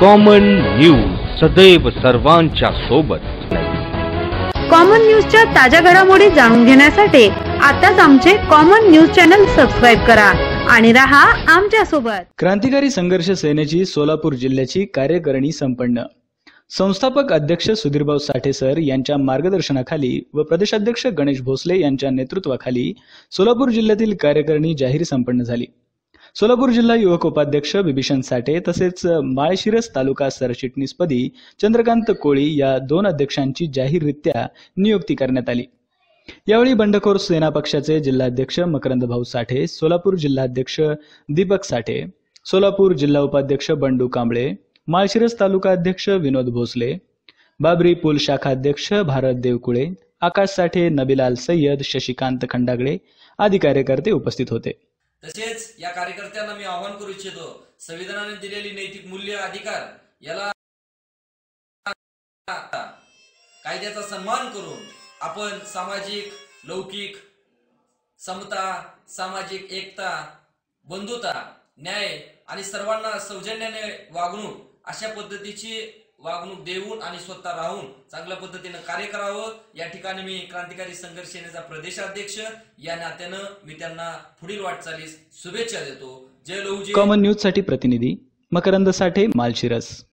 Common news सदैव सर्वांच्या सोबत. कॉमन न्यूजच्या ताज्या घडामोडी जाणून घेण्यासाठी आताच आमचे कॉमन न्यूज चॅनल सबस्क्राईब करा आणि रहा आमच्यासोबत. क्रांतिकारी संघर्ष सेनेची सोलापूर जिल्ह्याची कार्यकारिणी संपन्न. संस्थापक अध्यक्ष सुधीरभाऊ साठे सर यांच्या मार्गदर्शनाखाली व प्रदेशाध्यक्ष गणेश भोसले यांच्या नेतृत्वाखाली सोलापूर जिल्ह्यातील कार्यकारिणी जाहीर संपन्न झाली. सोलापूर जिल्हा युवक उपाध्यक्ष बिभीषण साठे तसेच माळशिरस तालुका सरचिटणीसपदी चंद्रकांत कोळी या दोन अध्यक्षांची जाहीररित्या नियुक्ती करण्यात आली. यावेळी बंडखोर सेना पक्षाचे जिल्हाध्यक्ष मकरंद भाऊ साठे सोलापूर जिल्हाध्यक्ष दीपक साठे सोलापूर जिल्हा उपाध्यक्ष बंडू कांबळे माळशिरस तालुका अध्यक्ष विनोद भोसले बाबरी पूल शाखा अध्यक्ष भारत देवकुळे आकाश साठे नबीलाल सय्यद शशिकांत खंडागळे आदी कार्यकर्ते उपस्थित होते. तसेच या कार्यकर्त्यांना मी आवाहन करू इच्छितो संविधानाने दिलेली नैतिक मूल्य अधिकार याला कायद्याचा सन्मान करून आपण सामाजिक लौकिक समता सामाजिक एकता बंधुता न्याय आणि सर्वांना सौजन्याने वागणूक अशा पद्धतीची वागणूक देऊन आणि स्वतः राहून चांगल्या पद्धतीनं कार्य करावं. या ठिकाणी मी क्रांतिकारी संघर्ष सेनेचा प्रदेशाध्यक्ष या नात्यानं मी त्यांना पुढील वाटचालीस शुभेच्छा देतो. जय लहू कॉमन न्यूजसाठी प्रतिनिधी मकरंद साठे मालशिरस.